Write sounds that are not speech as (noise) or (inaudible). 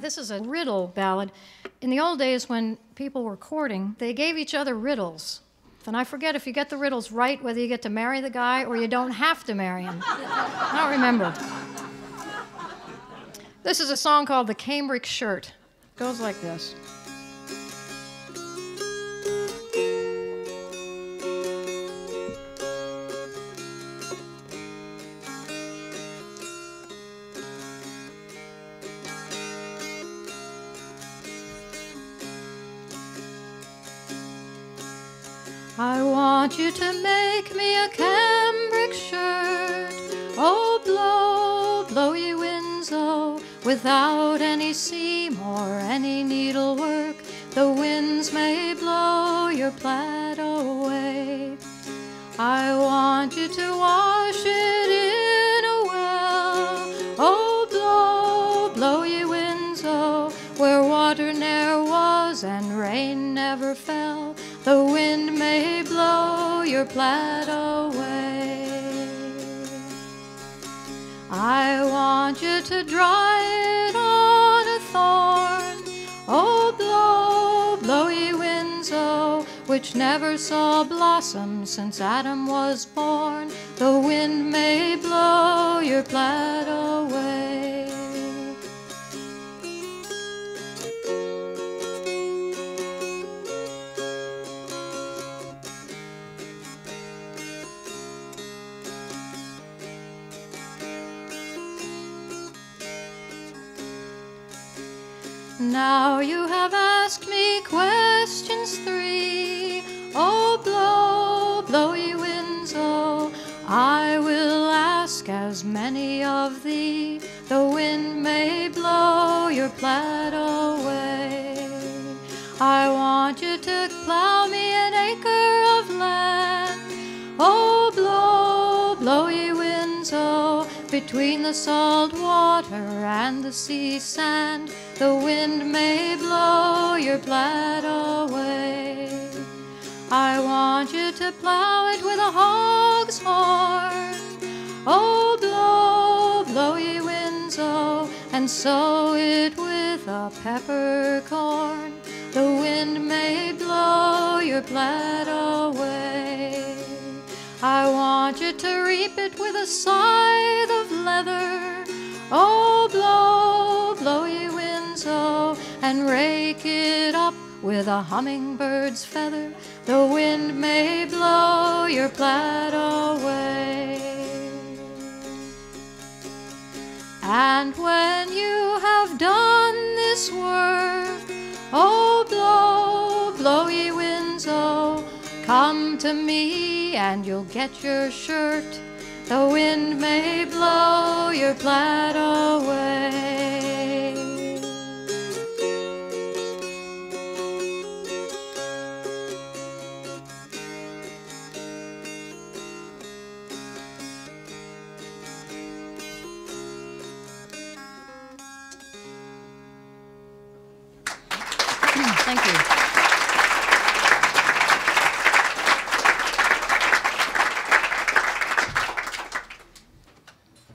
This is a riddle ballad. In the old days, when people were courting, they gave each other riddles. And I forget if you get the riddles right, whether you get to marry the guy or you don't have to marry him. I don't remember. This is a song called The Cambric Shirt. It goes like this. I want you to make me a cambric shirt. Oh, blow, blow ye winds, oh, without any seam or any needlework. The winds may blow your plaid away. I want you to was and rain never fell. The wind may blow your plaid away. I want you to dry it on a thorn. Oh, blow, blow ye winds, oh, which never saw blossom since Adam was born. The wind may blow your plaid away. Now you have asked me questions three. Oh, blow, blow ye winds, oh, I will ask as many of thee. The wind may blow your plaid away. I want you to plow between the salt water and the sea sand. The wind may blow your plaid away. I want you to plow it with a hog's horn. Oh, blow, blow ye winds, oh, and sow it with a peppercorn. The wind may blow your plaid to reap it with a scythe of leather. Oh, blow, blow ye winds, oh, and rake it up with a hummingbird's feather. The wind may blow your plaid away. And when you have done this work, oh, blow, blow ye winds, oh, come to me and you'll get your shirt. The wind may blow your plaid away. (clears throat) Thank you.